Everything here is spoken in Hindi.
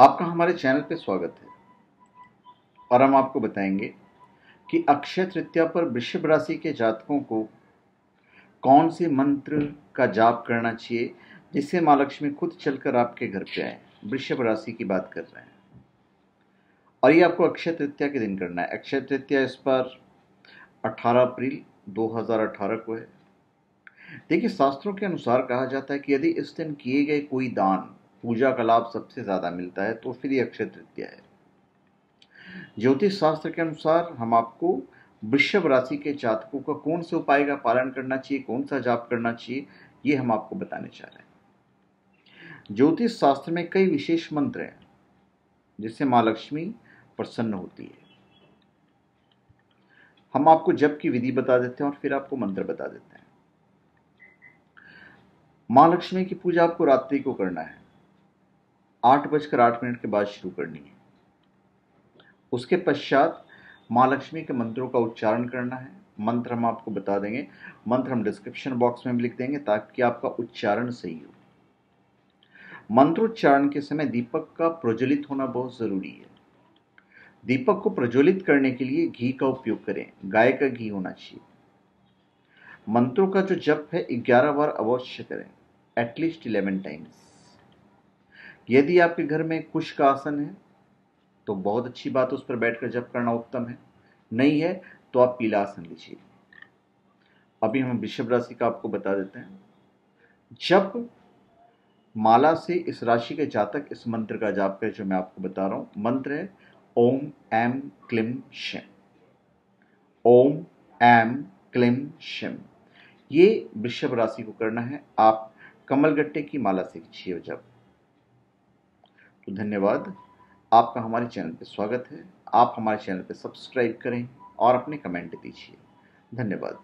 आपका हमारे चैनल पर स्वागत है। और हम आपको बताएँगे कि अक्षय तृतीया पर वृषभ राशि के जातकों को कौन से मंत्र का जाप करना चाहिए, जिससे माँ लक्ष्मी खुद चलकर आपके घर पे आए। वृषभ राशि की बात कर रहे हैं। और ये आपको अक्षय तृतीया के दिन करना है। अक्षय तृतीया इस पर 18 अप्रैल 2018 को है। देखिए, शास्त्रों के अनुसार कहा जाता है कि यदि इस दिन किए गए कोई दान पूजा का लाभ सबसे ज़्यादा मिलता है तो फिर ये अक्षय तृतीया है? ज्योतिष शास्त्र के अनुसार हम आपको वृषभ राशि के जातकों का कौन से उपाय का पालन करना चाहिए, कौन सा जाप करना चाहिए, ये हम आपको बताने चाह रहे हैं। ज्योतिष शास्त्र में कई विशेष मंत्र हैं, जिससे माँ लक्ष्मी प्रसन्न होती है। हम आपको जप की विधि बता देते हैं और फिर आपको मंत्र बता देते हैं। माँ लक्ष्मी की पूजा आपको रात्रि को करना है। आठ बजकर आठ मिनट के बाद शुरू करनी है। उसके पश्चात माँ लक्ष्मी के मंत्रों का उच्चारण करना है। मंत्र हम आपको बता देंगे। मंत्र हम डिस्क्रिप्शन बॉक्स में भी लिख देंगे ताकि आपका उच्चारण सही हो। मंत्रोच्चारण के समय दीपक का प्रज्वलित होना बहुत ज़रूरी है। दीपक को प्रज्वलित करने के लिए घी का उपयोग करें। गाय का घी होना चाहिए। मंत्रों का जो जप है, ग्यारह बार अवश्य करें। एटलीस्ट इलेवन टाइम्स यदि आपके घर में कुश का आसन है तो बहुत अच्छी बात उस पर बैठकर जप करना उत्तम है। नहीं है तो आप पीला आसन लीजिए। अभी हम वृषभ राशि का आपको बता देते हैं। जब माला से इस राशि के जातक इस मंत्र का जाप करें, जो मैं आपको बता रहा हूँ। मंत्र है, ओम एम क्लिम शिम ओम एम क्लिम शिम ये वृषभ राशि को करना है। आप कमलगट्टे की माला से कीजिए जब। तो धन्यवाद। आपका हमारे चैनल पर स्वागत है। आप हमारे चैनल पर सब्सक्राइब करें और अपने कमेंट दीजिए। धन्यवाद।